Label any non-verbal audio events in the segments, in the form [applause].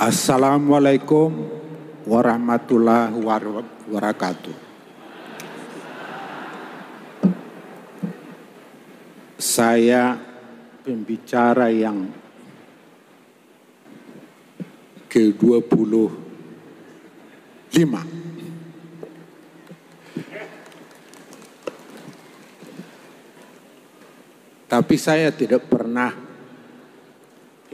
Assalamualaikum warahmatullahi wabarakatuh. Saya pembicara yang ke-25. Tapi saya tidak pernah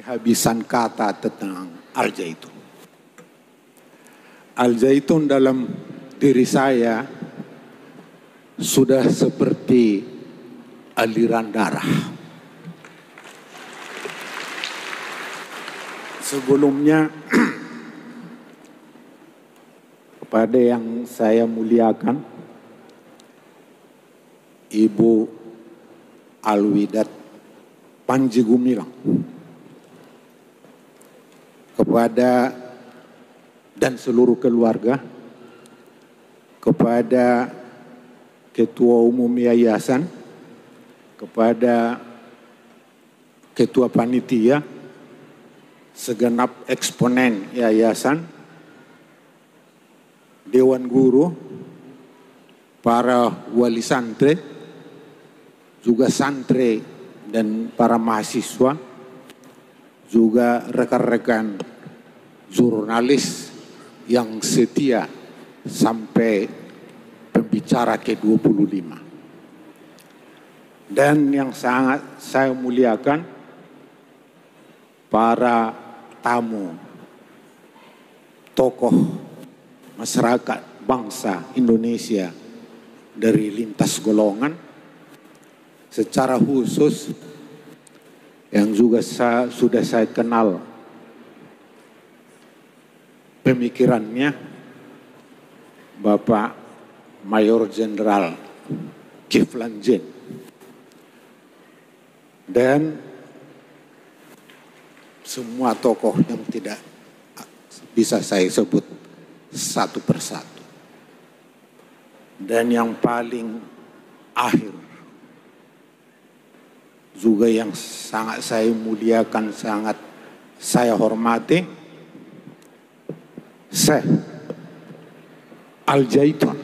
kehabisan kata tentang Al-Zaitun. Al-Zaitun dalam diri saya sudah seperti aliran darah. Sebelumnya [clears throat] kepada yang saya muliakan Ibu Alwidat Panji Gumilang kepada dan seluruh keluarga kepada ketua umum yayasan kepada ketua panitia segenap eksponen yayasan dewan guru para wali santri juga santri dan para mahasiswa juga rekan-rekan jurnalis yang setia sampai pembicara ke-25. Dan yang sangat saya muliakan para tamu tokoh masyarakat bangsa Indonesia dari lintas golongan secara khusus yang juga saya, sudah saya kenal pemikirannya Bapak Mayor Jenderal Kiflan Jen dan semua tokoh yang tidak bisa saya sebut satu persatu. Dan yang paling akhir juga yang sangat saya muliakan, sangat saya hormati, Syekh Al-Jaitun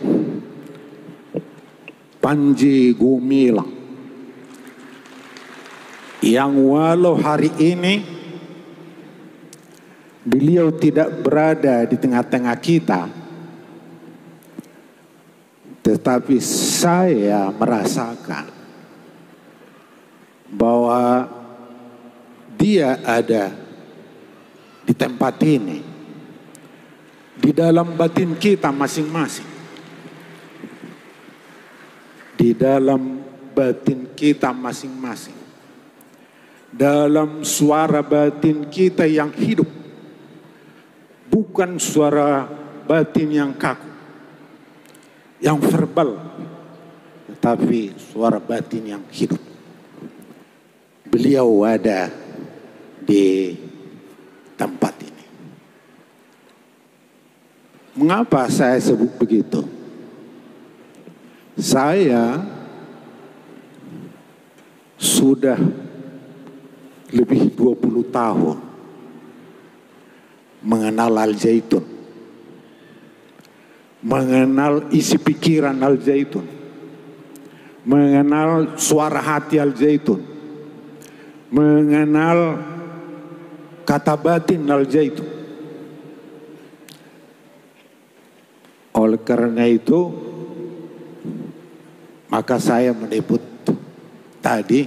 Panji Gumilang. Yang walau hari ini beliau tidak berada di tengah-tengah kita tetapi saya merasakan bahwa dia ada di tempat ini di dalam batin kita masing-masing. Di dalam batin kita masing-masing. Dalam suara batin kita yang hidup. Bukan suara batin yang kaku. Yang verbal. Tetapi suara batin yang hidup. Beliau ada di tempat ini. Mengapa saya sebut begitu? Saya sudah lebih 20 tahun mengenal Al-Zaitun. Mengenal isi pikiran Al-Zaitun. Mengenal suara hati Al-Zaitun mengenal kata batin al-zaitun. Oleh karena itu, maka saya menyebut tadi,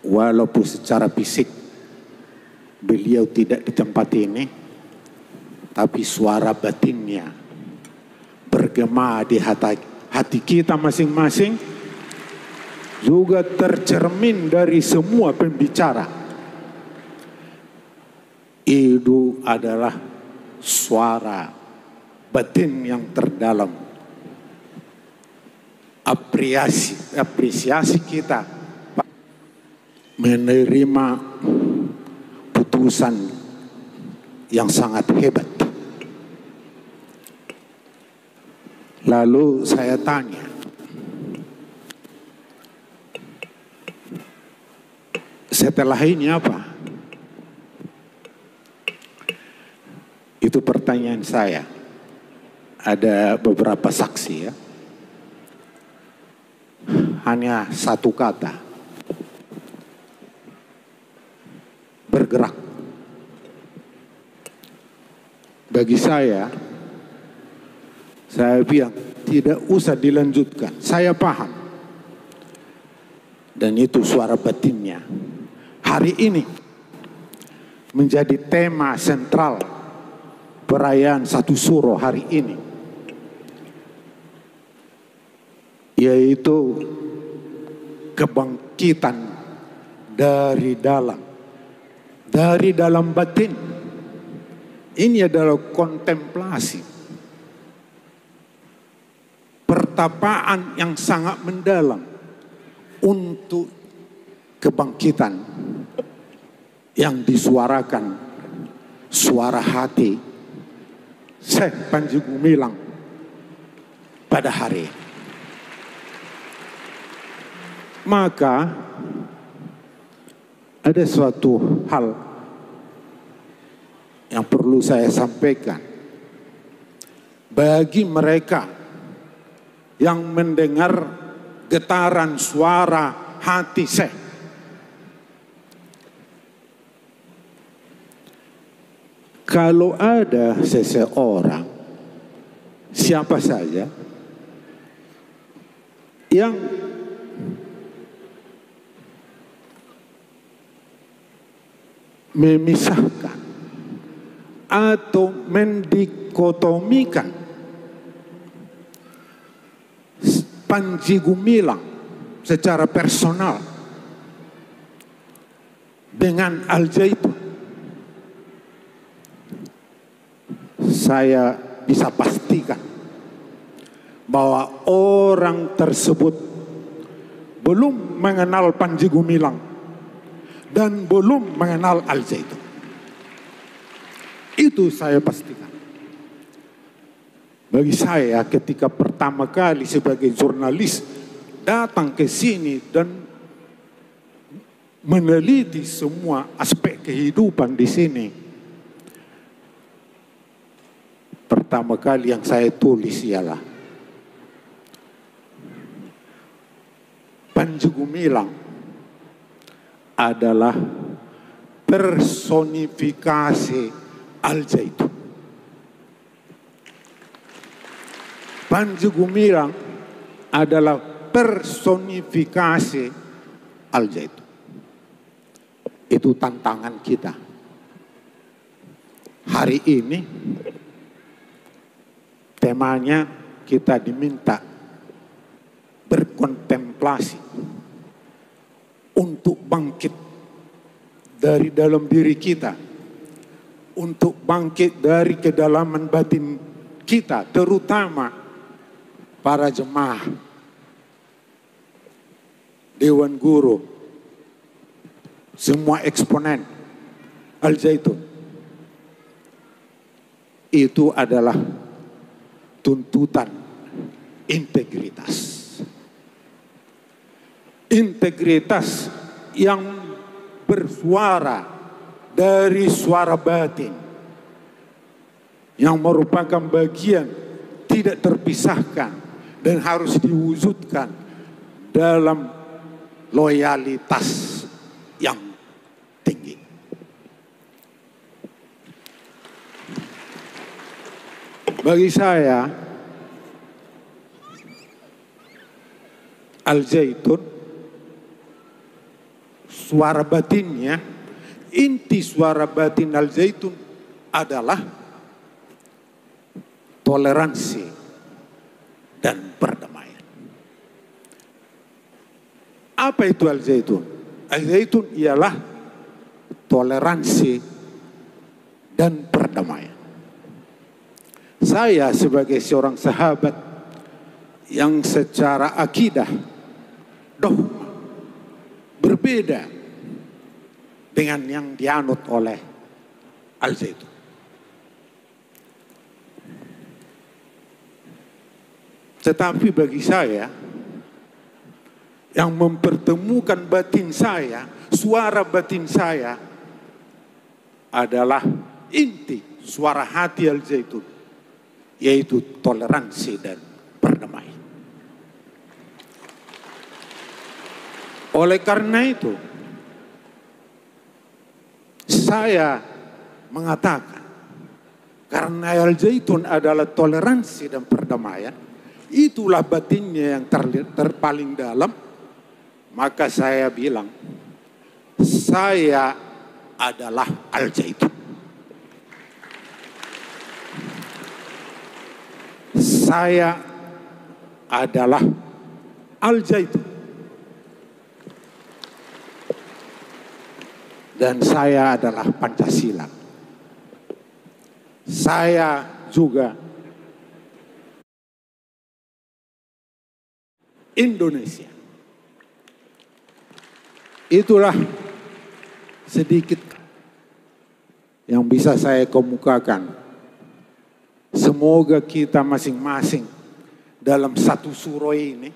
walaupun secara fisik beliau tidak di tempat ini, tapi suara batinnya bergema di hati, hati kita masing-masing juga tercermin dari semua pembicara. Itu adalah suara batin yang terdalam. Apresiasi, apresiasi kita menerima putusan yang sangat hebat. Lalu saya tanya, setelah ini apa? Itu pertanyaan saya. Ada beberapa saksi ya. Hanya satu kata. Bergerak. Bagi saya, saya bilang tidak usah dilanjutkan. Saya paham. Dan itu suara batinnya. Hari ini menjadi tema sentral perayaan satu suro hari ini. Yaitu kebangkitan dari dalam. Dari dalam batin. Ini adalah kontemplasi. Pertapaan yang sangat mendalam untuk kebangkitan yang disuarakan suara hati Syekh Panji Gumilang pada hari maka ada suatu hal yang perlu saya sampaikan. Bagi mereka yang mendengar getaran suara hati Syekh kalau ada seseorang siapa saja yang memisahkan atau mendikotomikan. Panji Gumilang secara personal dengan Al Zaitun saya bisa pastikan bahwa orang tersebut belum mengenal Panji Gumilang dan belum mengenal Al Zaitun. Itu saya pastikan. Bagi saya ketika pertama kali sebagai jurnalis datang ke sini dan meneliti semua aspek kehidupan di sini. Pertama kali yang saya tulis ialah Panji Gumilang adalah personifikasi Al-Zaitun. Panji Gumilang adalah personifikasi Al-Zaitun. Itu tantangan kita. Hari ini temanya kita diminta berkontemplasi bangkit dari dalam diri kita, untuk bangkit dari kedalaman batin kita, terutama para jemaah, dewan guru, semua eksponen Al-Zaitun. Itu adalah tuntutan integritas. Integritas yang bersuara dari suara batin yang merupakan bagian tidak terpisahkan dan harus diwujudkan dalam loyalitas yang tinggi. Bagi saya, Al-Zaitun, suara batinnya, inti suara batin Al-Zaitun adalah toleransi dan perdamaian. Apa itu Al-Zaitun? Al-Zaitun ialah toleransi dan perdamaian. Saya sebagai seorang sahabat yang secara akidah dogma berbeda dengan yang dianut oleh Al-Zaitun. Tetapi bagi saya yang mempertemukan batin saya, suara batin saya adalah inti suara hati Al Zaitun yaitu toleransi dan perdamaian. Oleh karena itu saya mengatakan karena Al Zaitun adalah toleransi dan perdamaian, itulah batinnya yang ter, terpaling dalam, maka saya bilang saya adalah Al Zaitun. Saya adalah Al Zaitun. Dan saya adalah Pancasila. Saya juga Indonesia. Itulah sedikit yang bisa saya kemukakan. Semoga kita masing-masing dalam satu suro ini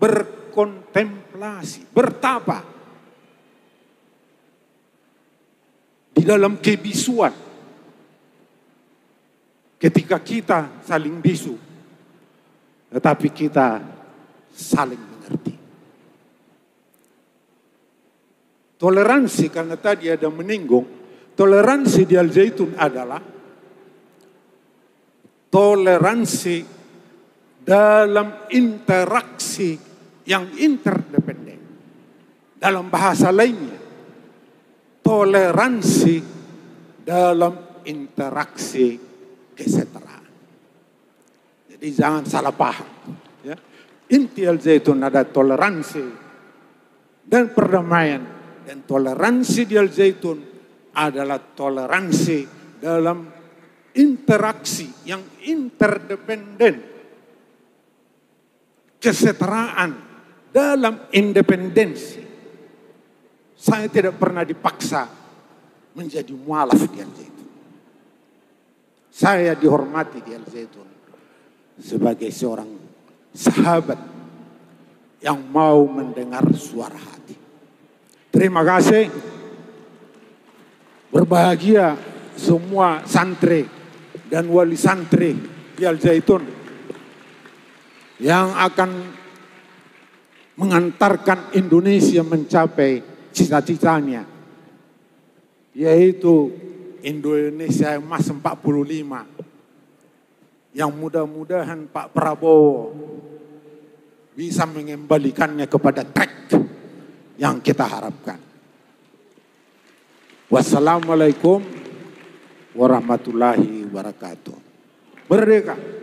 berkontemplasi, bertapa di dalam kebisuan. Ketika kita saling bisu, tetapi kita saling mengerti. Toleransi karena tadi ada meninggung, toleransi di Al Zaitun adalah toleransi dalam interaksi yang interdependen. Dalam bahasa lainnya, toleransi dalam interaksi kesetaraan. Jadi jangan salah paham. Ya. Inti al zaitun ada toleransi dan perdamaian. Dan toleransi di al zaitun adalah toleransi dalam interaksi yang interdependen. Kesetaraan dalam independensi. Saya tidak pernah dipaksa menjadi mualaf di al zaitun. Saya dihormati di Al Zaitun sebagai seorang sahabat yang mau mendengar suara hati. Terima kasih. Berbahagia semua santri dan wali santri di Al Zaitun yang akan mengantarkan Indonesia mencapai cita-citanya yaitu Indonesia emas 45 yang mudah-mudahan Pak Prabowo bisa mengembalikannya kepada track yang kita harapkan. Wassalamualaikum warahmatullahi wabarakatuh. Merdeka.